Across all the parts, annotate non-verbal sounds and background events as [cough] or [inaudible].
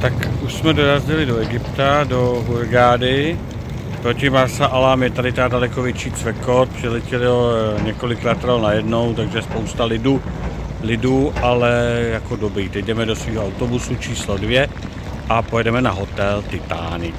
Tak už jsme dorazili do Egypta, do Hurgády. Proti Marsa Alam je tady ta daleko větší cvekot, přiletěli eh, několik lateral najednou, takže spousta lidů, lidů, ale jako dobrý. Teď jdeme do svého autobusu číslo dvě a pojedeme na hotel Titanic.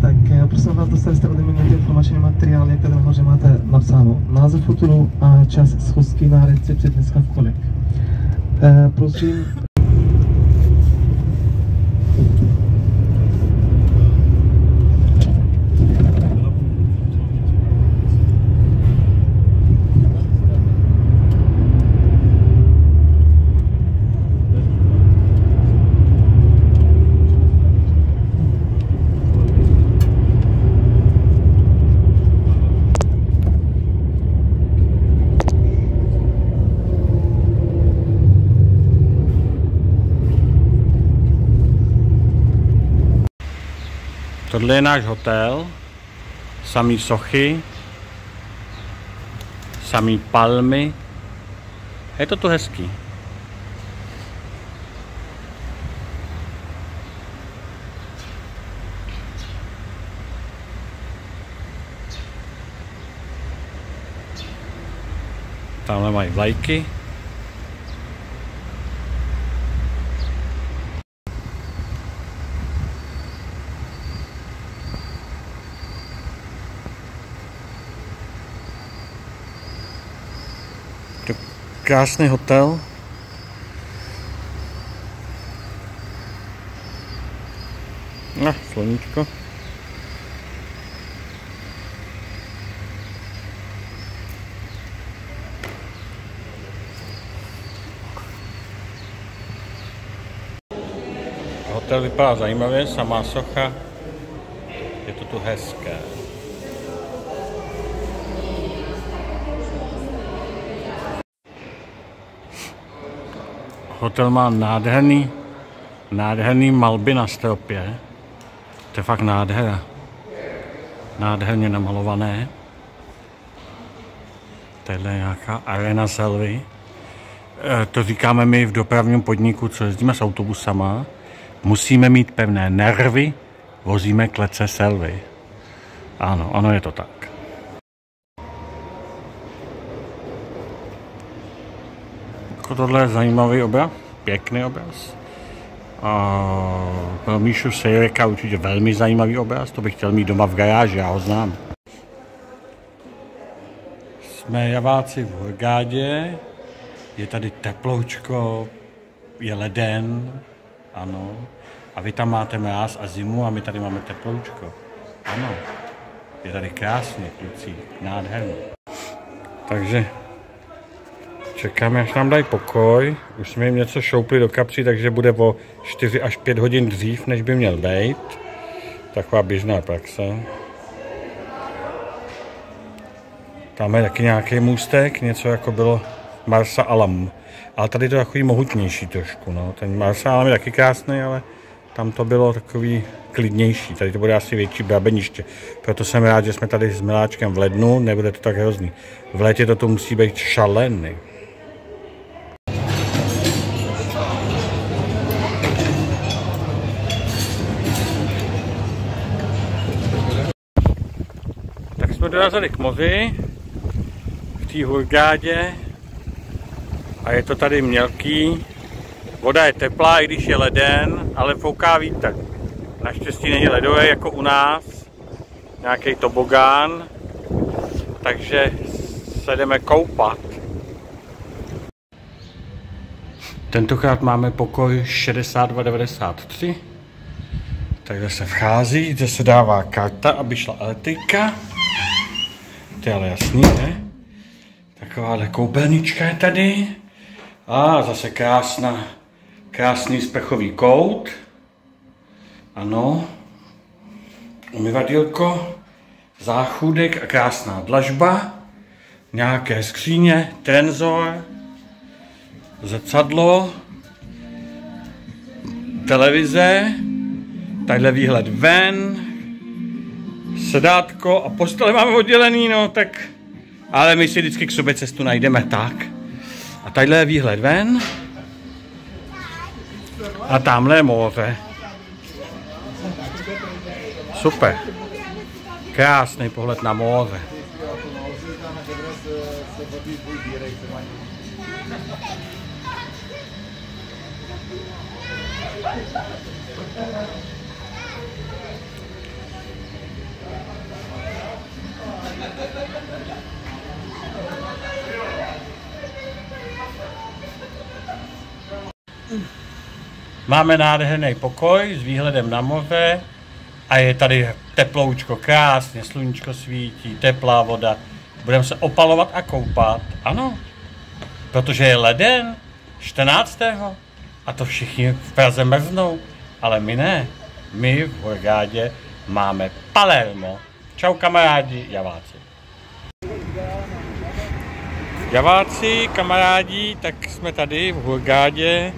Tak eh, prosím vás, dostali jste ode mě nějaké informační materiály, nahoře máte napsáno název hotelu a čas schůzky na recepci dneska v kolik. Eh, prosím, Tohle je náš hotel, samý sochy, samý palmy. Je to tu hezký. Tamhle mají vlajky. To je krásný hotel. No, sluníčko. Hotel vypadá zajímavě, samá socha. Je to tu hezké. Hotel má nádherný, nádherný malby na stropě. To je fakt nádhera. Nádherně namalované. Tady je nějaká arena selvy. E, To říkáme my v dopravním podniku, co jezdíme s autobusama. Musíme mít pevné nervy, vozíme klece selvy. Ano, ono je to tak. Jako tohle je zajímavý obraz, pěkný obraz. A pro Míšu Sejreka určitě velmi zajímavý obraz, to bych chtěl mít doma v garáži, já ho znám. Jsme javáci v Hurgádě, je tady teploučko, je leden, ano. A vy tam máte mráz a zimu a my tady máme teploučko. Ano, je tady krásně, kluci, nádherně. Takže Čekáme, až nám dají pokoj. Už jsme jim něco šoupli do kapsy, takže bude o 4 až 5 hodin dřív, než by měl být. Taková běžná praxe. Tam je taky nějaký můstek, něco jako bylo Marsa Alam. Ale tady to je takový mohutnější trošku. No. Ten Marsa Alam je taky krásný, ale tam to bylo takový klidnější. Tady to bude asi větší brabeniště. Proto jsem rád, že jsme tady s Miláčkem v lednu, nebude to tak hrozný. V létě to tu musí být šalený. Jsme dorazili k moři, v té Hurgádě a je to tady mělký. Voda je teplá, i když je leden, ale fouká vítr. Naštěstí není ledové jako u nás, nějaký tobogán, takže se jdeme koupat. Tentokrát máme pokoj 6293. Takže se vchází, kde se dává karta, aby šla elektrika. Je ale jasný, ne? Takováhle koupelnička je tady. A zase krásná, krásný sprchový kout. Ano. Umyvadílko, záchůdek a krásná dlažba. Nějaké skříně, tenzor, zrcadlo, televize, tadyhle výhled ven, sedátko a postele máme oddělený, no tak, ale my si vždycky k sobě cestu najdeme tak. A tadyhle je výhled ven, A tamhle je moře. Super. Krásný pohled na moře. Máme nádherný pokoj s výhledem na moře a je tady teploučko, krásně, sluníčko svítí, teplá voda. Budeme se opalovat a koupat, ano, protože je leden, 14. A to všichni v Praze mrznou, ale my ne. My v Hurgádě máme Palermo. Čau kamarádi, javáci. Javáci, kamarádi, tak jsme tady v Hurgádě.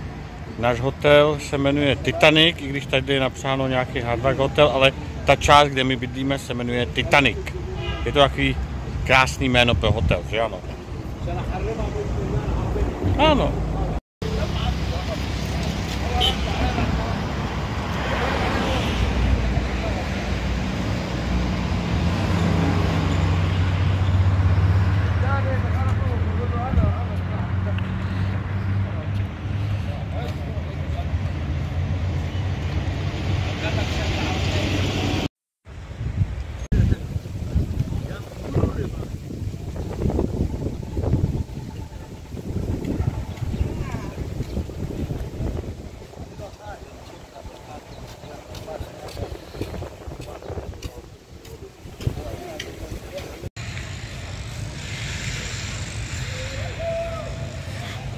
Náš hotel se jmenuje Titanic, i když tady je napsáno nějaký Hard Rock hotel, ale ta část, kde my bydlíme, se jmenuje Titanic. Je to takový krásný jméno pro hotel, že ano? Ano.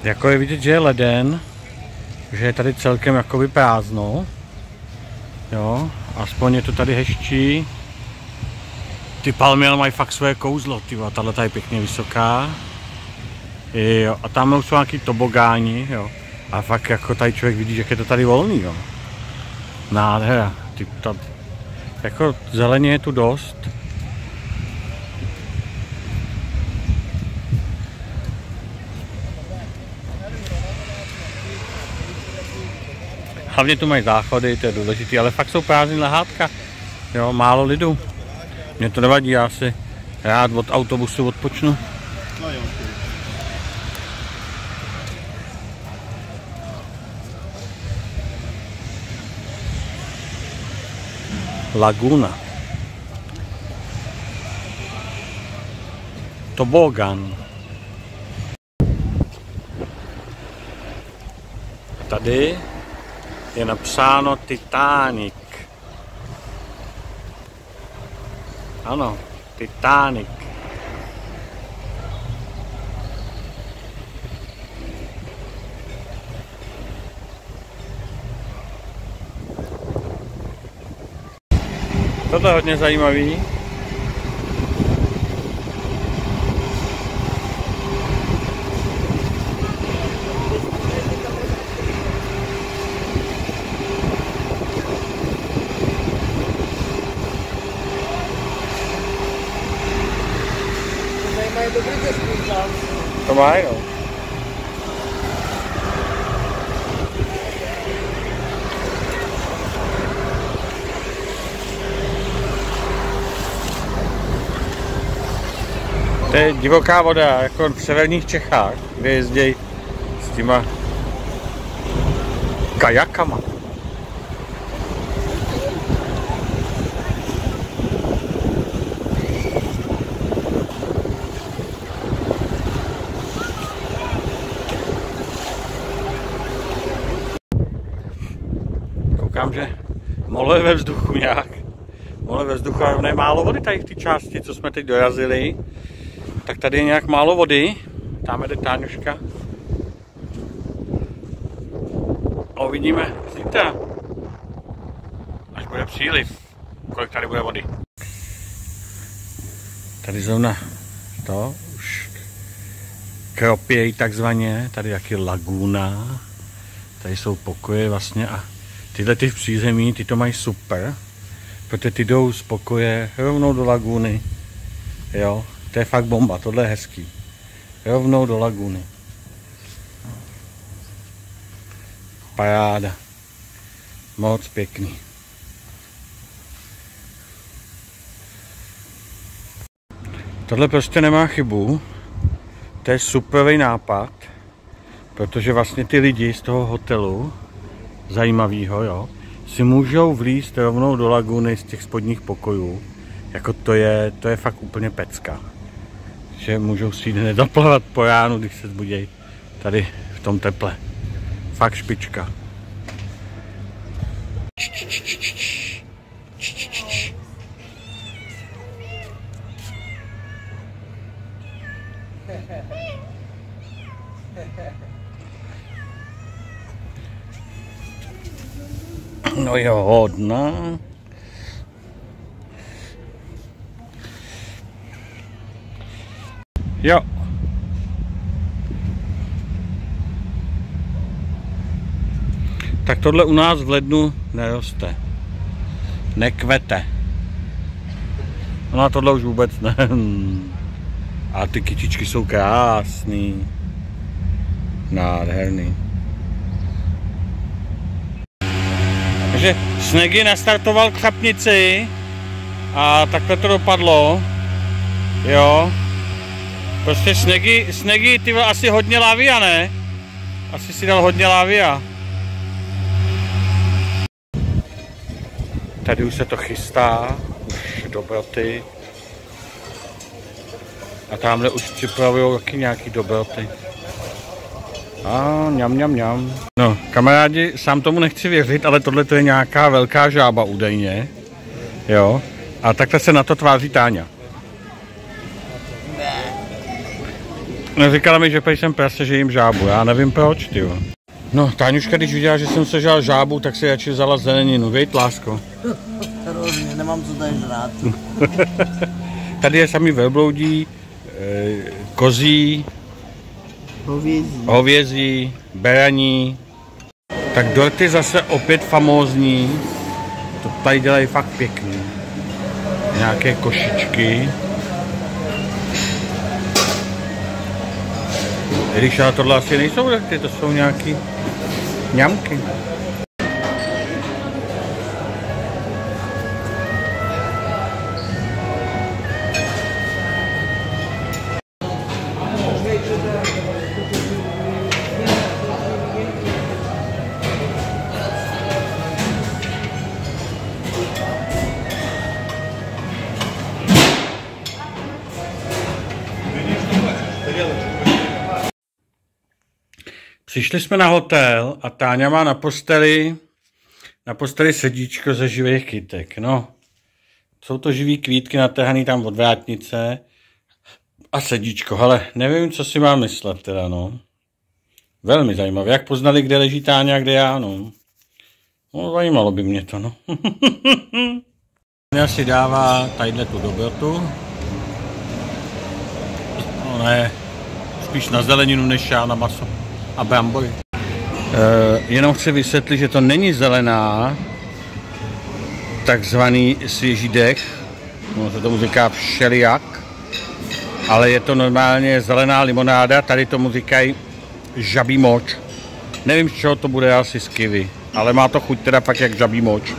Jako je vidět, že je leden, že je tady celkem jakoby prázdno. Jo, aspoň je to tady hezčí. Ty palmy ale mají fakt své kouzlo, ty tahle je pěkně vysoká. Jo, a tam jsou nějaký tobogáni, jo. A fakt jako tady člověk vidí, že je to tady volný, jo. Nádhera. Ty, ta, jako zeleně je tu dost. Hlavně tu mají záchody, to je důležité, ale fakt jsou prázdný lehátka. Jo, málo lidu. Mě to nevadí, já si rád od autobusu odpočnu. Laguna. Tobogan. Tady je napsáno Titanic. Ano, Titanic. Toto je hodně zajímavý. To mají, no. To je divoká voda, jako v severních Čechách, kde jezdí s těma kajakama. Koukám, že moluje ve vzduchu nějak. Moluje ve vzduchu a je málo vody tady v té části, co jsme teď dorazili. Tak tady je nějak málo vody. Tam jde Táňuška. A uvidíme zítra. Až bude příliv, kolik tady bude vody. Tady zrovna to už kropějí takzvaně, tady jaký laguna. Tady jsou pokoje vlastně a Tyhle ty přízemí, ty to mají super, protože ty jdou z pokoje rovnou do laguny. Jo, to je fakt bomba, tohle je hezký. Rovnou do laguny. Paráda. Moc pěkný. Tohle prostě nemá chybu. To je superový nápad, protože vlastně ty lidi z toho hotelu, zajímavýho, jo, si můžou vlízt rovnou do laguny z těch spodních pokojů. Jako to je, to je fakt úplně pecka. Že můžou si hned zaplavat po ránu, když se zbudějí tady v tom teple. Fakt špička. No jo, hodná. Jo. Tak tohle u nás v lednu neroste. Nekvete. No a tohle už vůbec ne. [laughs] A ty kytičky jsou krásný. Nádherný. Takže Snegy nastartoval k chapnici a takhle to dopadlo. Jo. Prostě Snegy, Snegy ty asi hodně lávia, ne? Asi si dal hodně lávia. Tady už se to chystá, už dobroty. A tamhle už připravují taky nějaký dobroty. A ňam, ňam, ňam. No, kamarádi, sám tomu nechci věřit, ale tohle to je nějaká velká žába údajně. Jo. A takhle se na to tváří Táňa. No, říkala mi, že jsem prase, že jim žábu. Já nevím proč, ty. No, Táňuška, když viděla, že jsem sežal žábu, tak si radši vzala zeleninu. Vejt, lásko. Hrozně, nemám co tady žrát. [laughs] tady je samý velbloudí, eh, kozí, Hovězí. hovězí, beraní. Tak dorty zase opět famózní. To tady dělají fakt pěkný. Nějaké košičky. Když ale tohle asi nejsou dorty, to jsou nějaký ňamky. Přišli jsme na hotel a Táňa má na posteli, na posteli sedíčko ze živých kytek. No, jsou to živý kvítky natrhaný tam od vrátnice a sedíčko, ale nevím, co si mám myslet teda, no. Velmi zajímavé, jak poznali, kde leží Táňa a kde já, no. No, zajímalo by mě to, no. [laughs] Táňa si dává tadyhle tu dobrotu. No ne, spíš na zeleninu než já na maso a brambory. E, jenom chci vysvětlit, že to není zelená, takzvaný svěží dech, no se tomu říká všelijak, ale je to normálně zelená limonáda, tady tomu říkají žabí moč. Nevím, z čeho to bude asi z kivy, ale má to chuť teda fakt jak žabí moč.